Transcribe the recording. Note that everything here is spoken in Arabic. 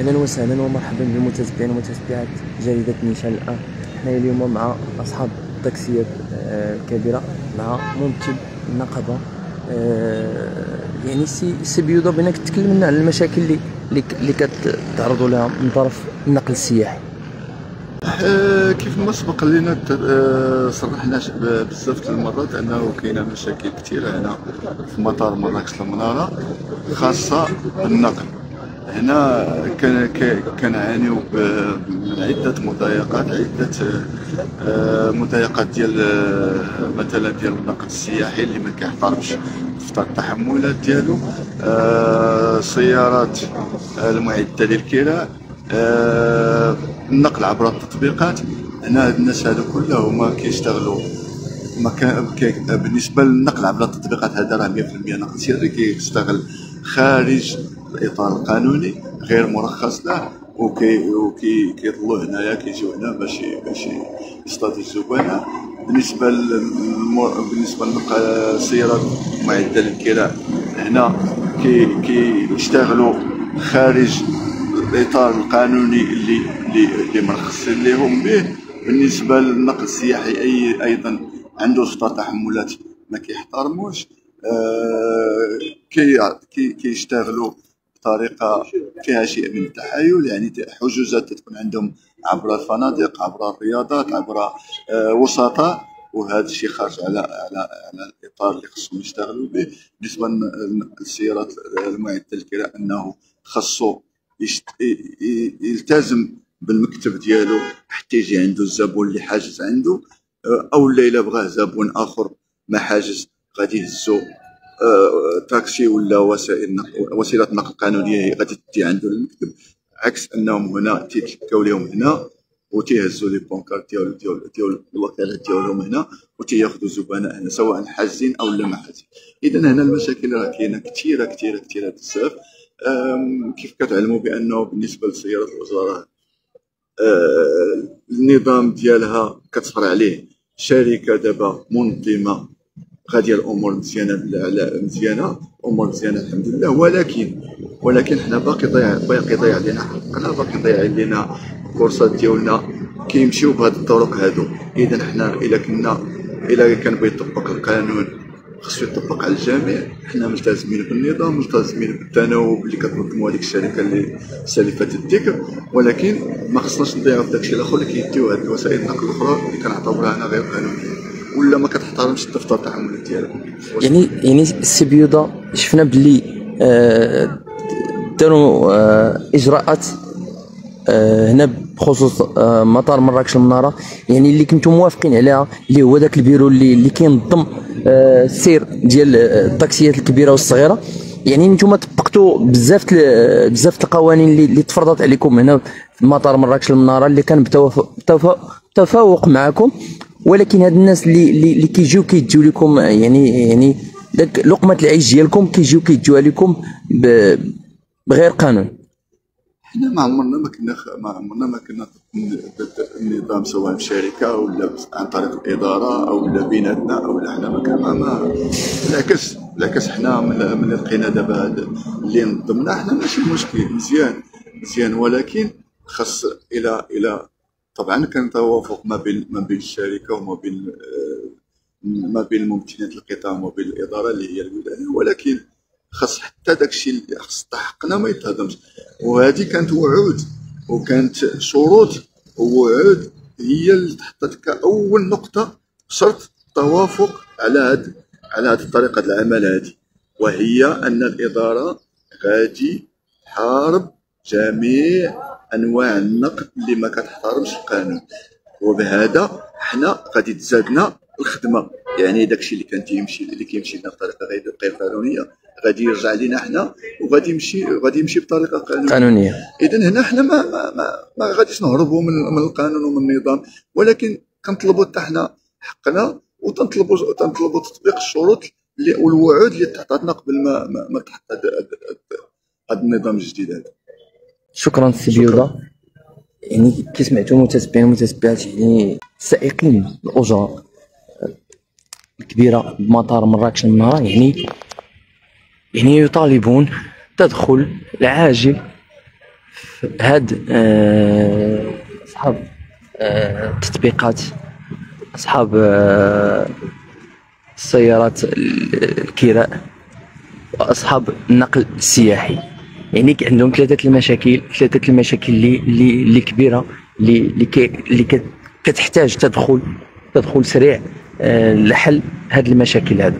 أهلا وسهلا ومرحبا بالمتتبعين ومتتبعات جريدة نيشان الان حنا اليوم مع أصحاب التاكسيات آه، الكبيره مع ممثل النقابه آه، يعني سي سي بيوضا باش تكلم لنا على المشاكل اللي اللي كتعرضوا لها من طرف النقل السياحي. آه، كيف ما سبق لنا آه، صرحنا بزاف المرات أنه كاينة مشاكل كثيره هنا في مطار مراكش المنارة خاصة بالنقل هنا كنعانيو من عده مضايقات عدة آه، مضايقات ديال آه، مثلا ديال النقل السياحي اللي ما كيحترمش دفتر التحملات ديالو. آه، سيارات المعدة للكراء آه، النقل عبر التطبيقات. هنا هاد الناس هادو كلهم كيشتغلوا ما كان كي- بالنسبة للنقل عبر التطبيقات هذا راه 100% نقل سري كيشتغل خارج الإطار القانوني غير مرخص له وكي وكي كيطلعوا هنايا كيجيو هنا باش باش يصطادوا الزبناء بالنسبة للم... بالنسبة للنقل السيارات معده للكراء هنا كي كيشتغلوا خارج الإطار القانوني اللي اللي, اللي مرخصين لهم به. بالنسبة للنقل السياحي اي أيضا عنده شطار تحملات ما كيحترموش. آه كي كي كيشتغلوا بطريقة فيها شيء من التحايل يعني حجوزات تكون عندهم عبر الفنادق عبر الرياضات عبر آه وسطاء وهذا الشيء خارج على على على الإطار اللي خصهم يشتغلوا به. بالنسبة للسيارات المعده للكراء أنه ي- يلتزم بالمكتب ديالو حتى يجي عنده الزبون اللي حاجز عنده. آه، أو إلا بغاه زبون آخر ما حاجز غادي يهزو تاكسي ولا وسائل نقل وسيلة نقل قانونية هي غادي تدي عنده للمكتب عكس أنهم هنا تيتلقاو لهم هنا وتيهزوا لي بونكارت ديال ديال ديال الوكالات ديالهم هنا وتياخذوا زبناء هنا سواء حاجزين أو لا ما اذا هنا المشاكل راه كاينة كثيره كثيره كثيره بزاف. كيف كتعلموا بأنه بالنسبة لسيارة الوزارة آه، النظام ديالها كتصبر عليه. شركة دابا منظمة غاديه الأمور مزيانة مزيانة. امور مزيانة الحمد لله. ولكن ولكن حنا باقي ضيع باقي ضيع علينا حقنا باقي ضيع علينا الكورسات ديالنا. كيمشيو بهاد الطرق هادو. إذا حنا إلا كنا إلا كان بغى يطبق القانون خصو يطبق على الجميع. حنا ملتزمين بالنظام ملتزمين بالتناوب اللي كتنظموا هذيك الشركة اللي سالفت الذكر. ولكن ما خصناش نضيعوا في داكشي الآخر اللي كيديو هاد الوسائل النقل الأخرى اللي كنعتبرها أنا غير قانونية. ولا ما كتحترمش الدفتر التحملات ديالها يعني يعني السي بيوضا شفنا باللي آه، داروا آه، إجراءات آه، هنا بخصوص مطار مراكش المنارة. يعني اللي كنتم موافقين عليها اللي هو ذاك البيرو اللي اللي كينظم السير ديال التاكسيات الكبيرة والصغيرة. يعني نتوما طبقتوا بزاف بزاف القوانين اللي, اللي تفرضت عليكم هنا في مطار مراكش المنارة اللي كان بتوافق تفاوق معكم ولكن هاد الناس اللي اللي, كيجيو كيديو لكم يعني يعني داك لقمة العيش ديالكم كيجيو كيديوها لكم بغير قانون حنا ما عمرنا ما كنا. ما عمرنا ما كنا النظام سواء في شركة ولا عن طريق الإدارة أو لا بيناتنا أو لا حنا ما كان ما, بالعكس بالعكس حنا من من لقينا دابا اللي نظمنا حنا ماشي مشكل مزيان مزيان ولكن خاص إلى إلى طبعا كان توافق ما بين ما بين الشركة وما بين آه، ما بين ممتلكات القطاع وما بين الإدارة اللي هي الولاية. ولكن خاص حتى داكشي اللي خاص حقنا ما يتهضمش. وهذه كانت وعود وكانت شروط ووعود هي اللي تحطت كأول نقطة شرط توافق على هاد على هاد طريقه العمل هذه وهي أن الإدارة غادي تحارب جميع أنواع النقد اللي ما كتحترمش القانون. وبهذا حنا غادي تزادنا الخدمة. يعني داكشي اللي كان تيمشي اللي كيمشي لنا بطريقة غير غير قانونية غادي يرجع لينا حنا وغادي يمشي غادي يمشي بطريقة قانونية. قانونية. اذا هنا حنا ما ما ما, ما غاديش نهربوا من, من القانون ومن النظام. ولكن كنطلبوا حتى حنا حقنا وتنطلبوا تنطلبوا تطبيق الشروط اللي والوعود اللي تعطاتنا قبل ما ما, ما تحط هذا هذا النظام الجديد هذا. شكرا سي بيوضا يعني كي سمعتوا متتبعين ومتتبعات يعني السائقين الأجرة الكبيرة بمطار مراكش المناره يعني يعني يطالبون تدخل العاجل هاد آه، أصحاب آه، التطبيقات أصحاب آه، السيارات ال- الكراء وأصحاب النقل السياحي. يعني عندهم ثلاثة المشاكل ثلاثة المشاكل اللي اللي اللي كبيرة اللي اللي كتحتاج تدخل تدخل سريع آه، لحل هاد المشاكل هذا